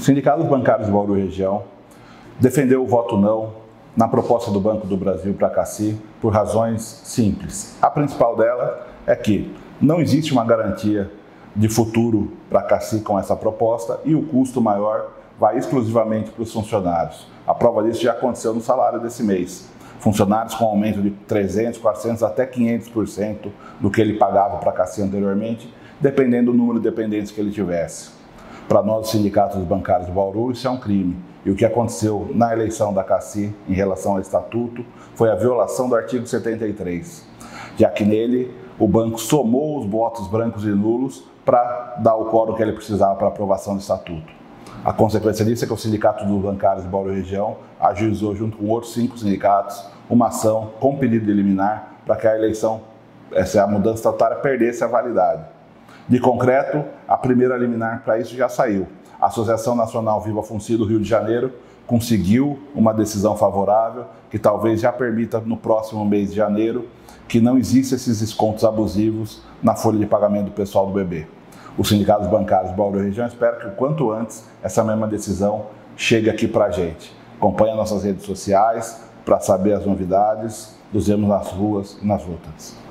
O Sindicato dos Bancários de Bauru Região defendeu o voto não na proposta do Banco do Brasil para a CACI por razões simples. A principal dela é que não existe uma garantia de futuro para a CACI com essa proposta e o custo maior vai exclusivamente para os funcionários. A prova disso já aconteceu no salário desse mês. Funcionários com aumento de 300, 400 até 500% do que ele pagava para a CACI anteriormente, dependendo do número de dependentes que ele tivesse. Para nós, os sindicatos bancários de Bauru, isso é um crime. E o que aconteceu na eleição da CACI em relação ao estatuto foi a violação do artigo 73, já que nele o banco somou os votos brancos e nulos para dar o quórum que ele precisava para aprovação do estatuto. A consequência disso é que o Sindicato dos Bancários de Bauru Região ajuizou, junto com outros cinco sindicatos, uma ação com pedido de eliminar para que a eleição, essa mudança estatutária, perdesse a validade. De concreto, a primeira liminar para isso já saiu. A Associação Nacional Viva Funci do Rio de Janeiro conseguiu uma decisão favorável que talvez já permita no próximo mês de janeiro que não existam esses descontos abusivos na folha de pagamento do pessoal do bebê. Os sindicatos bancários de Bauru Região espero que o quanto antes essa mesma decisão chegue aqui para a gente. Acompanhe nossas redes sociais para saber as novidades, nos vemos nas ruas e nas lutas.